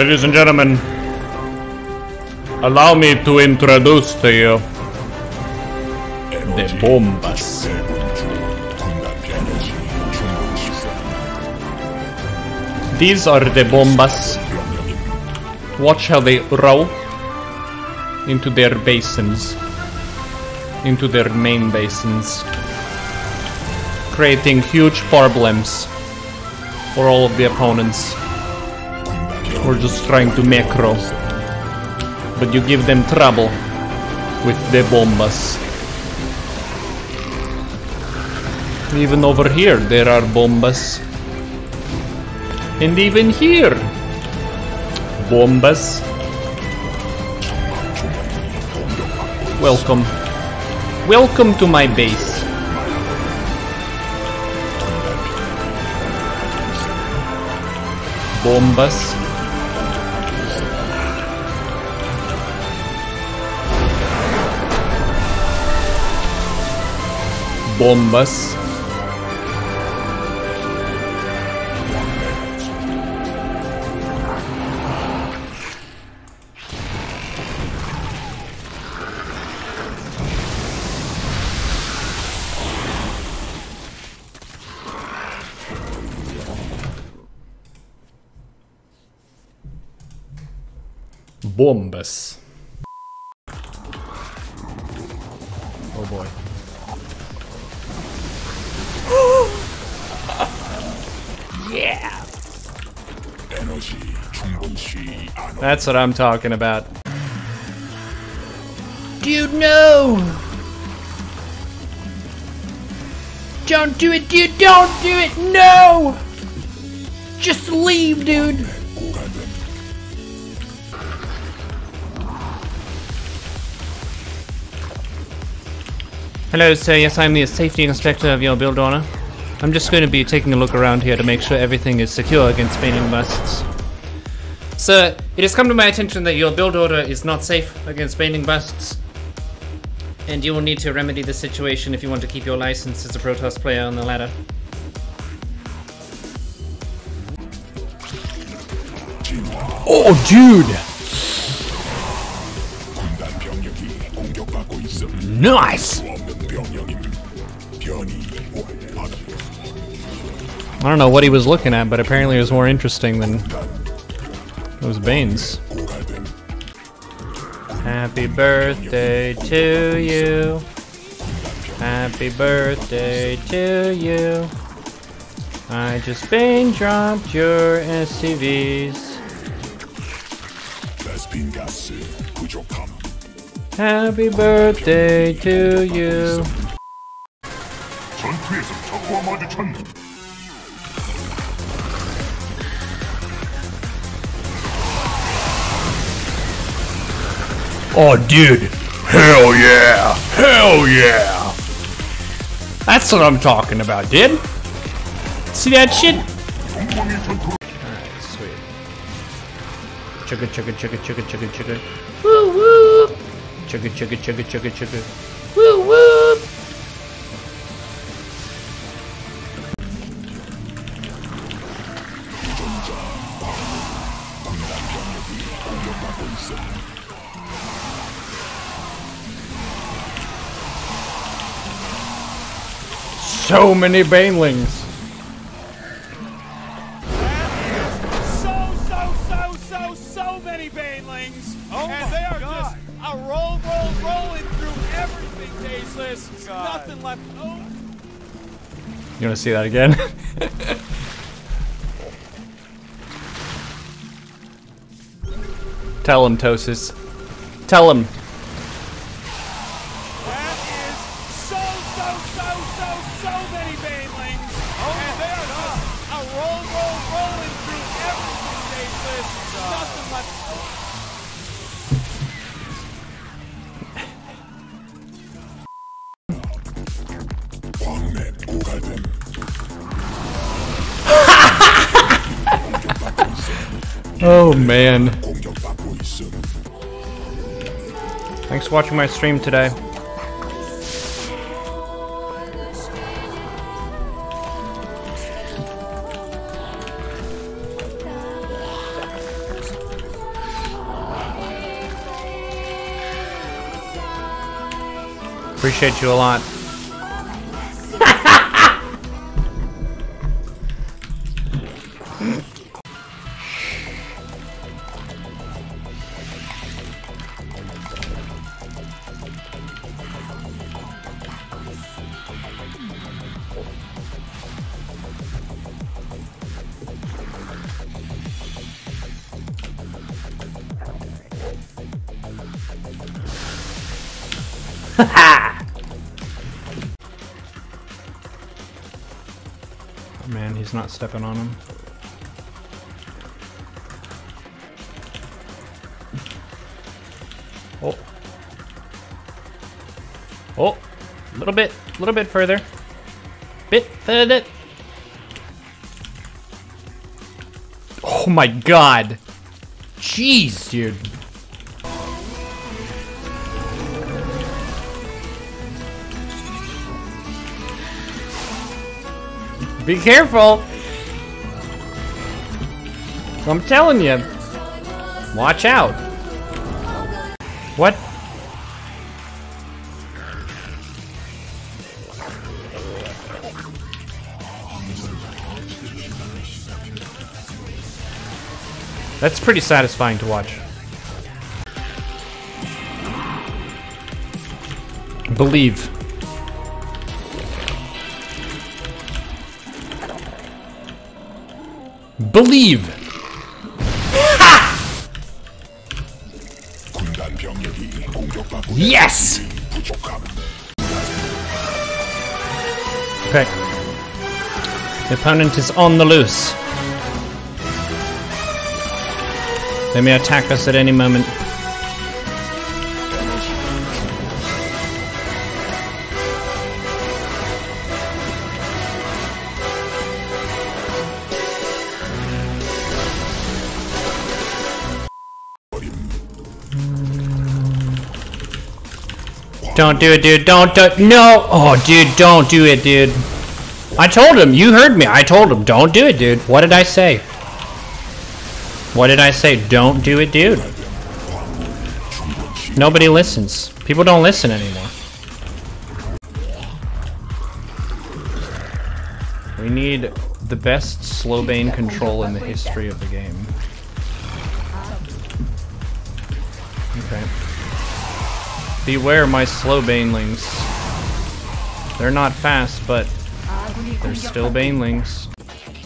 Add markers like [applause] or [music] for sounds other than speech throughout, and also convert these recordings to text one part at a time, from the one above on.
Ladies and gentlemen, allow me to introduce to you the bombas. These are the bombas. Watch how they roll into their basins, into their main basins, creating huge problems for all of the opponents. We're just trying to macro, but you give them trouble with the bombas. Even over here, there are bombas. And even here, bombas. Welcome. Welcome to my base. Bombas. Bombas. Bombas. That's what I'm talking about. Dude, no! Don't do it, dude! Don't do it! No! Just leave, dude! Hello, sir. Yes, I'm the safety inspector of your build order. I'm just going to be taking a look around here to make sure everything is secure against spinning busts. Sir, it has come to my attention that your build order is not safe against baiting busts, and you will need to remedy the situation if you want to keep your license as a Protoss player on the ladder. Oh, dude! Nice! I don't know what he was looking at, but apparently it was more interesting than those Banes. Happy birthday to you. Happy birthday to you. I just been dropped your SCVs. Happy birthday to you. Oh, dude. Hell yeah. Hell yeah. That's what I'm talking about, dude. See that shit? Alright, sweet. Chugga chugga chugga chugga chugga chugga. Woo woo! Chugga chugga chugga chugga chugga. Woo woo! Thank you. So many banelings. so, so, so, so, so many banelings. Oh and they are God. just a roll, roll, rolling through everything, Tasteless. God. Nothing left. Oh, You want to see that again? [laughs] Tell him, Tosis. Tell him. Oh man. Thanks for watching my stream today. Appreciate you a lot. [laughs] man, he's not stepping on him. Oh. Oh, a little bit, a little bit further. Bit further. Oh my god. Jeez, dude. Be careful. I'm telling you. Watch out. What? That's pretty satisfying to watch. Believe. believe. Ha! Yes! Okay. The opponent is on the loose. They may attack us at any moment. Don't do it, dude. Don't do No! Oh, dude, don't do it, dude. I told him. You heard me. I told him. Don't do it, dude. What did I say? What did I say? Don't do it, dude. Nobody listens. People don't listen anymore. We need the best slow bane control in the history of the game. Okay. Beware my slow banelings. They're not fast, but they're still banelings.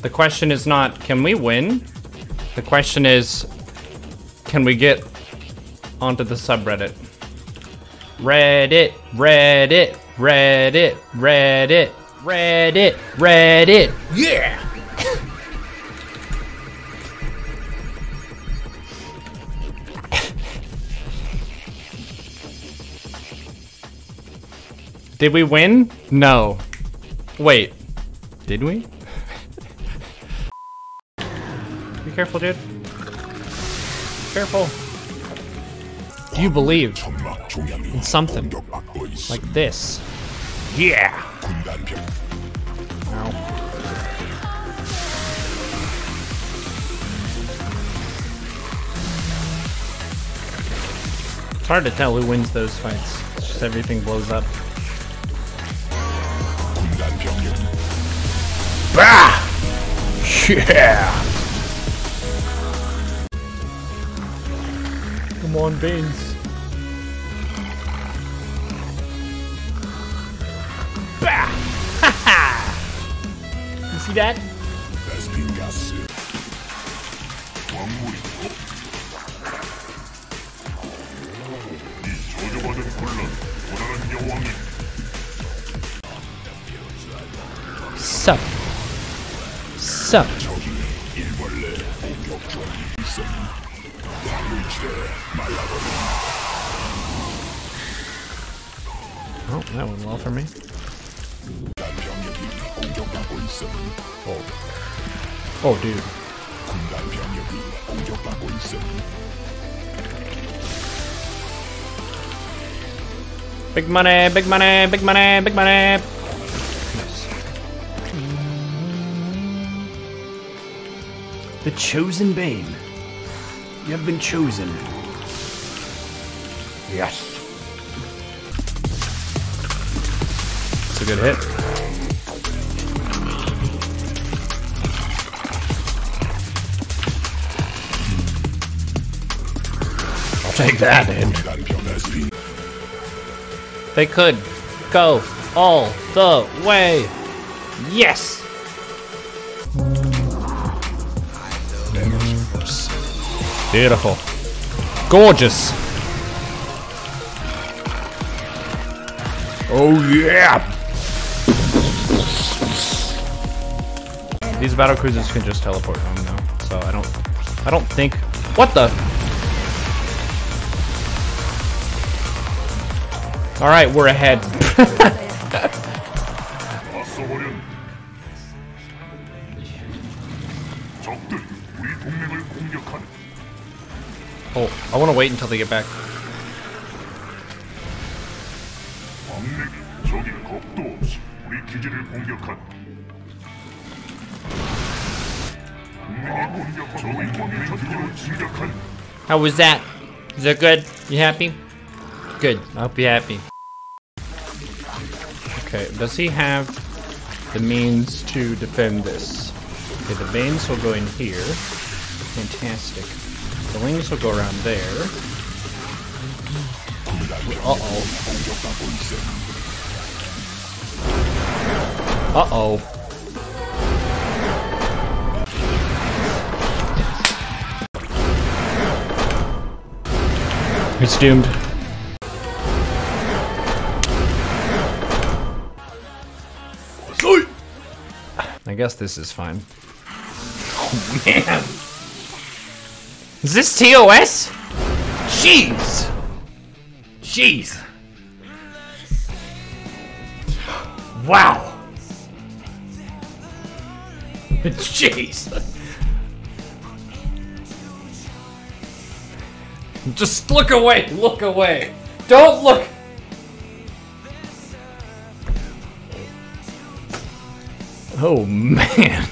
The question is not, can we win? The question is, can we get onto the subreddit? Reddit, Reddit, Reddit, Reddit, Reddit, Reddit. Yeah! Did we win? No. Wait. Did we? [laughs] Be careful, dude. Careful. Do you believe in something like this? Yeah! Ow. It's hard to tell who wins those fights. It's just everything blows up. [laughs] Yeah! Come on, Beans. Bah! Ha ha! You see that? That's been got. Sup? So. Oh, that went well for me. Oh. Oh, dude. Big money, big money, big money, big money. The chosen Bane. You have been chosen. Yes. It's a good hit. Hmm. I'll take that in. They could go all the way. Yes! Beautiful. Gorgeous. Oh, yeah! These battle cruisers can just teleport home now, so I don't, I don't think. What the? All right, we're ahead. [laughs] I want to wait until they get back. How was that? Is that good? You happy? Good. I hope you're happy. Okay, does he have the means to defend this? Okay, the banes will go in here. Fantastic. The wings will go around there. Uh-oh. Uh-oh. It's doomed. I guess this is fine. Oh man. Is this TOS? Jeez. Jeez. Wow. [laughs] Jeez. Just look away. Look away. Don't look. Oh man.